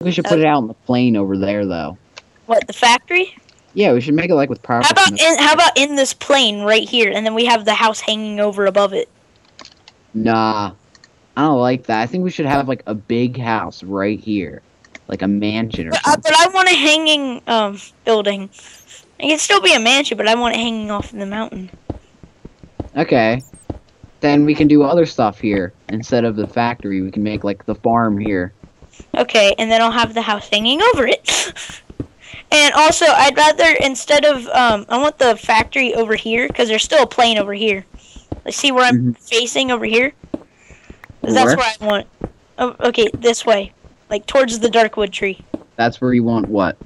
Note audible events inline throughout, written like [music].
we should put it out in the plane over there, though. What the factory? Yeah, we should make it like with power. How about in, how about in this plane right here, and then we have the house hanging over above it. Nah, I don't like that. I think we should have like a big house right here, like a mansion or But, uh, something. but I want a hanging um building. It can still be a mansion, but I want it hanging off in the mountain. Okay, then we can do other stuff here instead of the factory. We can make like the farm here. Okay, and then I'll have the house hanging over it. [laughs] and also, I'd rather instead of um, I want the factory over here because there's still a plane over here. Let's see where I'm Mhm. facing over here. That's Where? I want. Oh, okay, this way, like towards the darkwood tree. That's where you want what?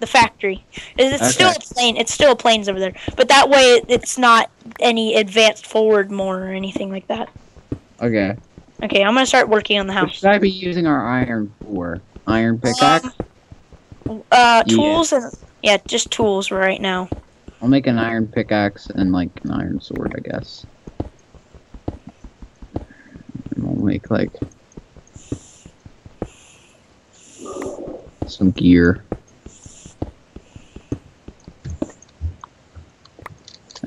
The factory. It's it's still a plane. It's still planes over there, but that way it's not any advanced forward more or anything like that. Okay. Okay, I'm gonna start working on the house. should I be using our iron for? Iron pickaxe? Uh, Yeah. tools and yeah, just tools right now. I'll make an iron pickaxe and like an iron sword, I guess. And I'll make like some gear.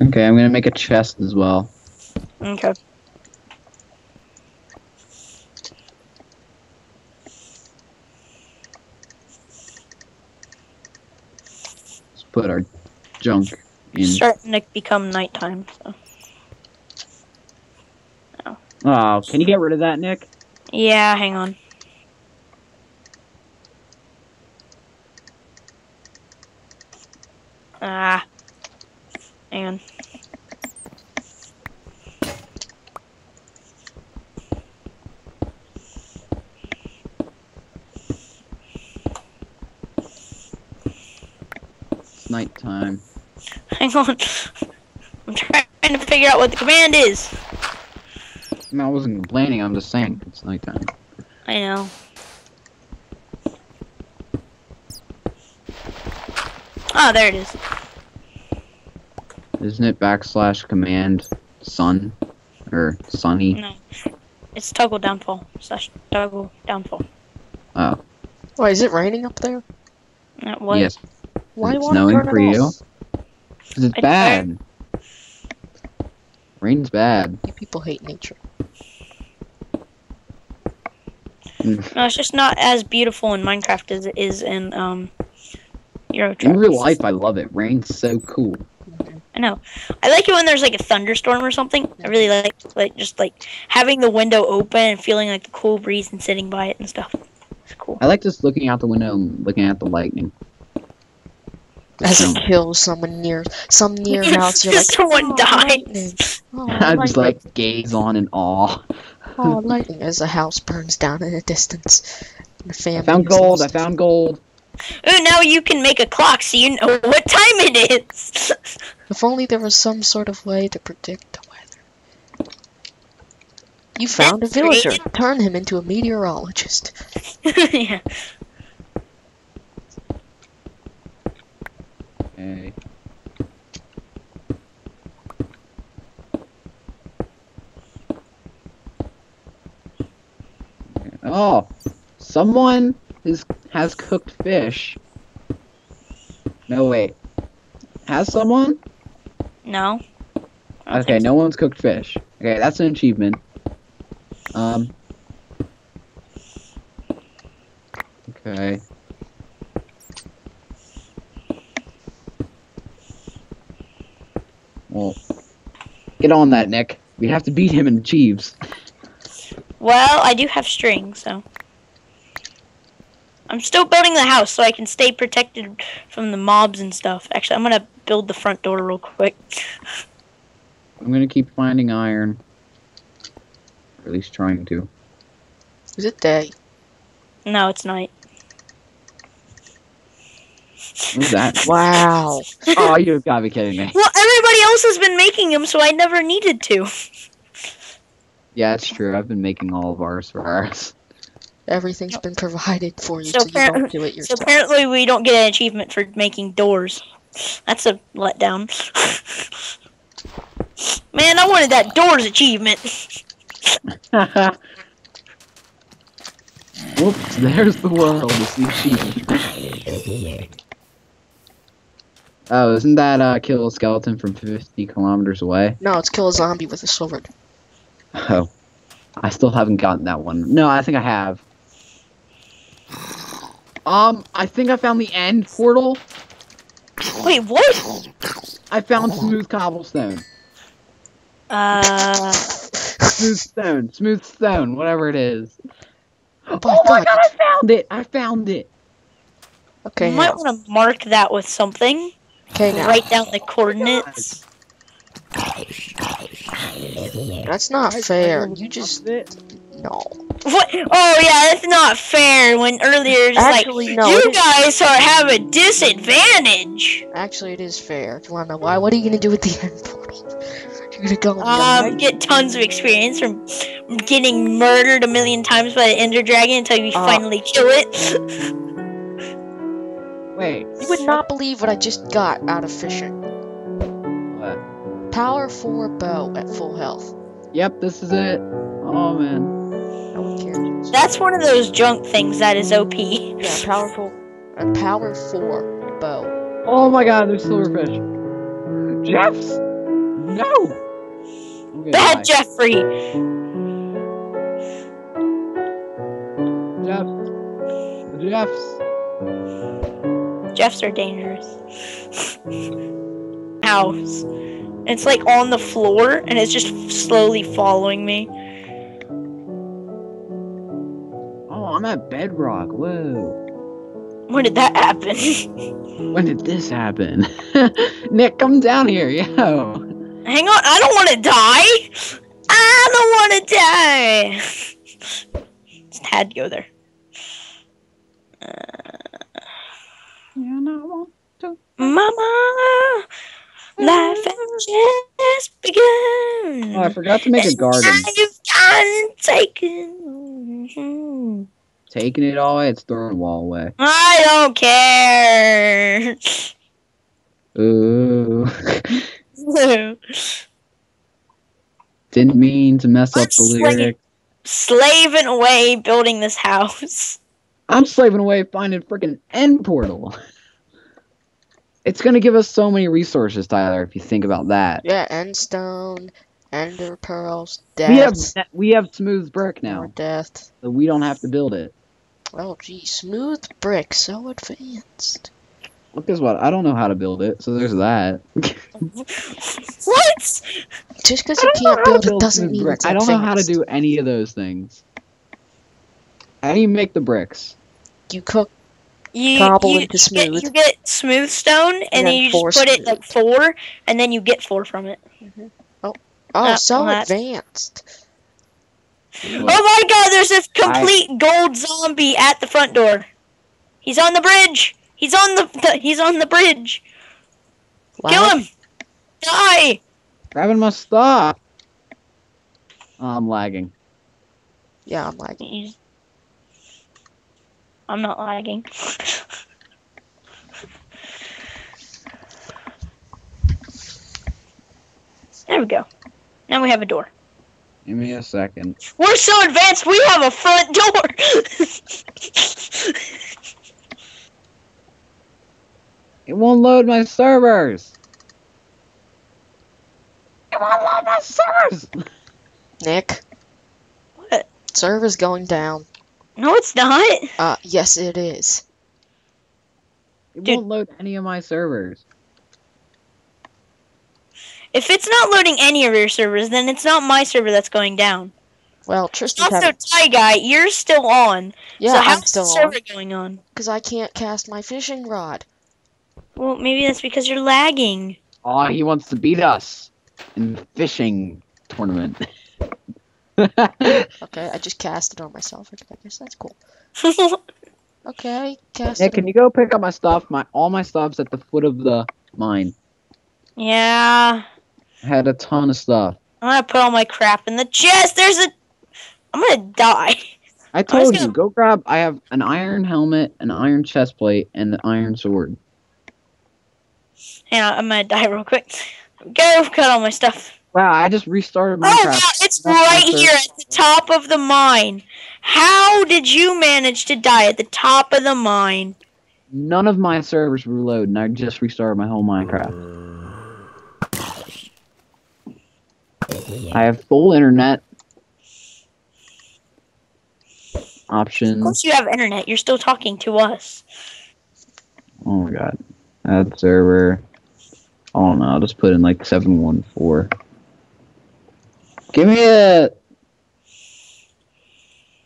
Okay, I'm gonna make a chest as well. Okay. Put our junk in. starting to become nighttime. So. Oh, can you get rid of that, Nick? Yeah, hang on. Ah. Hang on. It's nighttime. Hang [laughs] on. I'm trying to figure out what the command is. I, mean, I wasn't complaining. I'm just saying it's nighttime. I know. Oh, there it is. Isn't it backslash command sun or sunny? No. It's toggle downfall. Slash toggle downfall. Oh, Why is it raining up there? That was. yes. Why Is it won't snowing for you? off? 'Cause it's I- bad. Rain's bad. You people hate nature. Mm. No, it's just not as beautiful in Minecraft as it is in um Euro In real life, I love it. Rain's so cool. I know. I like it when there's like a thunderstorm or something. I really like like just like having the window open and feeling like the cool breeze and sitting by it and stuff. It's cool. I like just looking out the window and looking at the lightning. As Just, it kills someone near some near [laughs] house, you're like, Someone "Oh, dies. Oh, [laughs] lightning. Oh, I just lightning. like gaze on in awe. oh, [laughs] lightning as the house burns down in the distance. The family I found is gold. I found gold. Ooh, now you can make a clock so you know what time it is. If only there was some sort of way to predict the weather. You found a That's villager. creative. Turn him into a meteorologist. yeah. Okay. Oh, someone is has cooked fish. No wait, has someone? No. Okay, no one's cooked fish. Okay, that's an achievement. Um. Okay. Well, get on that, Nick. We have to beat him in Jeeves. so. Well, I do have string, so. I'm still building the house so I can stay protected from the mobs and stuff. Actually, I'm gonna build the front door real quick. I'm gonna keep finding iron. Or at least trying to. Is it day? No, it's night. What's that? Wow. [laughs] oh, you've gotta be kidding me. Well, everybody else has been making them, so I never needed to. [laughs] Yeah, it's true. I've been making all of ours for ours. Everything's been provided for you, So so, you don't do it So apparently, we don't get an achievement for making doors. That's a letdown. [laughs] Man, I wanted that doors achievement. Whoops, there's the world. It's the Oh, isn't that uh, kill a skeleton from 50 kilometers away? No, it's kill a zombie with a sword. Oh. I still haven't gotten that one. No, I think I have. Um, I think I found the end portal. Wait, what? I found smooth cobblestone. Uh, Smooth stone. Smooth stone. Whatever it is. Oh Oh my my god. god, I found it! I found it! Okay, you might want to mark that with something. Okay, now. Write down the coordinates. That's not fair. You just no. What? Oh yeah, that's not fair. When earlier it's Actually, like no, you it is- guys are have a disadvantage. Actually, it is fair. Do you want to know why? What are you gonna do with the [laughs] end portal? You're gonna go. Um, get tons of experience from getting murdered a million times by the Ender Dragon until you Uh, finally kill it. [laughs] Wait. you would not believe what I just got out of fishing. What? Power four bow at full health. Yep, this is it. Oh man. No one cares. That's one of those junk things that is OP. Yeah, powerful. A uh, power four bow. Oh my god, there's silverfish. Jeffs! No! I'm Bad die. Jeffrey. Jeffs. Jeffs. Jeffs are dangerous. House. It's like on the floor and it's just slowly following me. Oh, I'm at bedrock. Whoa. When did that happen? [laughs] When did this happen? [laughs] Nick, come down here, yo. Hang on, I don't want to die. I don't want to die. [laughs] Just had to go there. Uh, Mama, life has just begun. Oh, I forgot to make a garden. I've gotten taken. Taking it all away, it's throwing it all away. I don't care. Ooh. [laughs] [laughs] Didn't mean to mess up the Slang- lyric. Slaving away building this house. I'm slaving away finding freaking end portal. [laughs] It's gonna give us so many resources, Tyler, if you think about that. Yeah, end stone, ender pearls, death. We have we have smooth brick now, death. so we don't have to build it. Oh gee, smooth brick, so advanced. Well, guess what? I don't know how to build it, so there's that. [laughs] What? Just because you can't to build it build doesn't mean brick. it's I don't know how to do any of those things. How do you make the bricks? You cook. You, Cobble you, into smooth. Get, you get smooth stone, and, then then you just put it like four, and then you get four from it. Oh, Uh, so advanced. Oh my god, there's a complete gold zombie at the front door. He's on the bridge. He's on the, the he's on the bridge. Kill him. Die. Grabbing my stuff. Oh, I'm lagging. Yeah, I'm lagging. He's- I'm not lagging. There we go. Now we have a door. Give me a second. We're so advanced, we have a front door. It won't load my servers. It won't load my servers. Nick, what? server's going down. No, it's not. Uh, yes, it is. It Dude. won't load any of my servers. If it's not loading any of your servers, then it's not my server that's going down. Well, Tristan's Also, having. Ty Guy, you're still on. Yeah, so I'm how's still the on. server going on? Because I can't cast my fishing rod. Well, maybe that's because you're lagging. Oh, he wants to beat us in the fishing tournament. [laughs] Okay, I just cast it on myself. I guess that's cool. [laughs] Okay, cast Nick, it. can you go pick up my stuff? My all my stuff's at the foot of the mine. yeah. I had a ton of stuff. I'm gonna put all my crap in the chest. There's a. I'm gonna die. I told you, gonna- go grab. I have an iron helmet, an iron chest plate, and an iron sword. Yeah, I'm gonna die real quick. Go, cut all my stuff. Wow, I just restarted Oh Minecraft. wow, it's right here at the top of the mine. How did you manage to die at the top of the mine? None of my servers were loading. I just restarted my whole Minecraft. I have full internet Of options. course you have internet. You're still talking to us. Oh my god. Add server. Oh no, I'll just put in like 714. Give me a.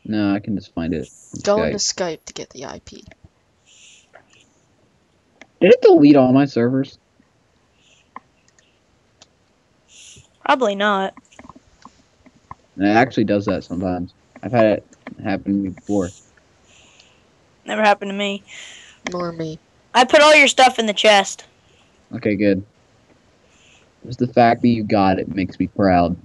No, I can just find it. Go Okay. into Skype to get the IP. Did it delete all my servers? Probably not. It actually does that sometimes. I've had it happen to me before. Never happened to me. Nor me. I put all your stuff in the chest. Okay, good. Just the fact that you got it makes me proud.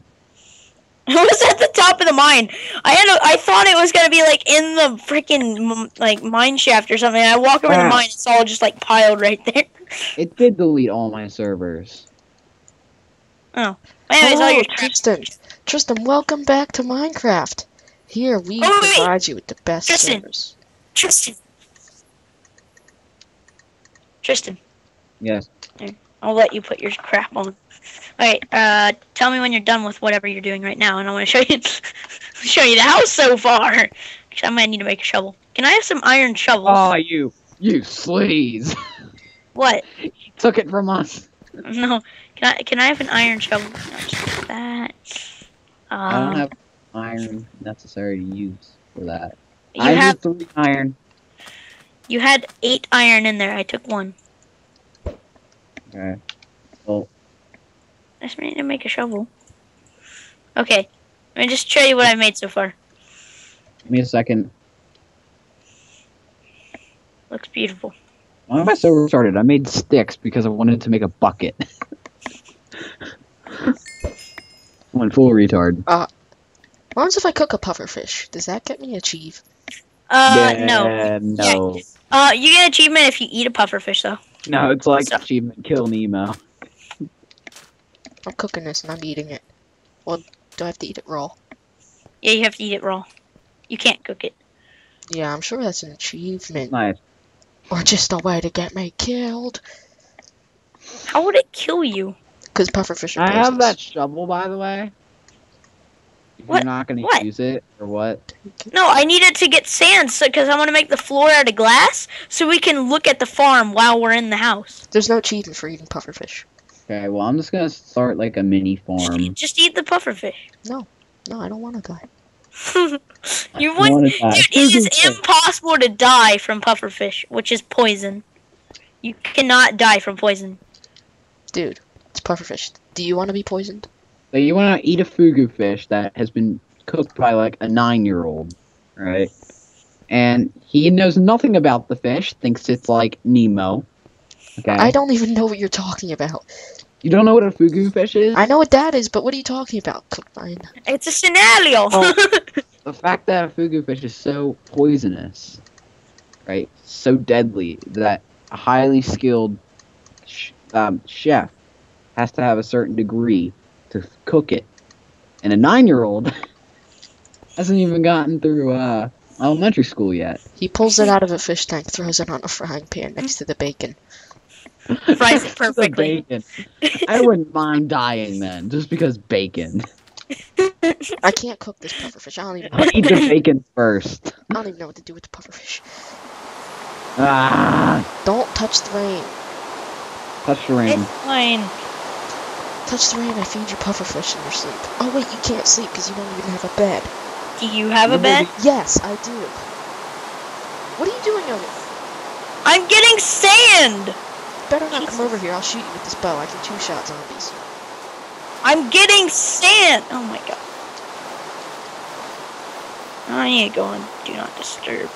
[laughs] It was at the top of the mine. I had a, I thought it was gonna be like in the freaking like mine shaft or something. I walk over the Ah. mine, it's all just like piled right [laughs] there. It did delete all my servers. Anyways, all Hello, your Tristan. Tristan, welcome back to Minecraft. Here we Oh, wait. provide you with the best Tristan. servers. Tristan. Tristan, Yes. I'll let you put your crap on. Alright, uh, tell me when you're done with whatever you're doing right now, and I want to show you [laughs] show you the house so far. Actually, I might need to make a shovel. Can I have some iron shovels? Oh, you, you sleaze! [laughs] what? Took it from us. No. Can I can I have an iron shovel? No, that. I don't Um, have iron necessary to use for that. you I have three iron. you had eight iron in there. I took one. Okay. Well, I just need to make a shovel. Okay. Let me just show you what I made so far. give me a second. Looks beautiful. Why am I so retarded? I made sticks because I wanted to make a bucket. [laughs] Went full retard. What happens if I cook a pufferfish? Does that get me achieve? Uh, no. Yeah, no. Uh, you get achievement if you eat a pufferfish, though. No, it's like So- achievement kill Nemo. I'm cooking this and I'm eating it. Well, do I have to eat it raw? Yeah, you have to eat it raw. You can't cook it. Yeah, I'm sure that's an achievement. Nice. Or just a way to get me killed. How would it kill you? Because pufferfish are I have that shovel, by the way. What? You're not gonna What? use it or what? No, I need it to get sand because I want to make the floor out of glass so we can look at the farm while we're in the house. There's no achievement for eating pufferfish. Okay, well I'm just gonna start like a mini farm. Just eat the pufferfish. No, no, I don't [laughs] want to die. you would, wanna dude. It is impossible to die from pufferfish, which is poison. You cannot die from poison. Dude, it's pufferfish. Do you want to be poisoned? So you wanna eat a fugu fish that has been cooked by like a nine year old, right? And he knows nothing about the fish, thinks it's like Nemo. Okay. I don't even know what you're talking about. You don't know what a fugu fish is? I know what that is, but what are you talking about? Cook. It's a scenario. Oh. [laughs] the fact that a fugu fish is so poisonous, right? So deadly that a highly skilled sh- um, chef has to have a certain degree to cook it, and a nine-year-old [laughs] hasn't even gotten through uh, elementary school yet. He pulls it out of a fish tank, throws it on a frying pan next to the bacon. [laughs] Fries it perfectly. bacon. [laughs] I wouldn't mind dying then, just because bacon. I can't cook this pufferfish. I don't even. I'll eat the [laughs] bacon first. I don't even know what to do with the pufferfish. Ah, Don't touch the rain. touch the ring. It's fine. Touch the rain. I feed you pufferfish in your sleep. Oh wait, you can't sleep because you don't even have a bed. Do you have a bed? Yes, I do. What are you doing over? I'm getting sand. Better not come over here. I'll shoot you with this bow. I can two-shot zombies. I'm getting sand. Oh my god. I need to go on do not disturb.